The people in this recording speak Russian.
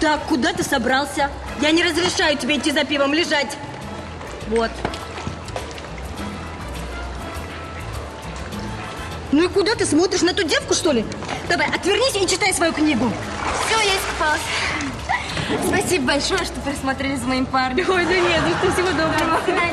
Так, куда ты собрался? Я не разрешаю тебе идти за пивом, лежать. Вот. Ну и куда ты смотришь? На ту девку, что ли? Давай, отвернись и читай свою книгу. Все, я искупалась. Спасибо большое, что присмотрели за моим парнем. Ой, да нет, ну что, всего доброго. Да.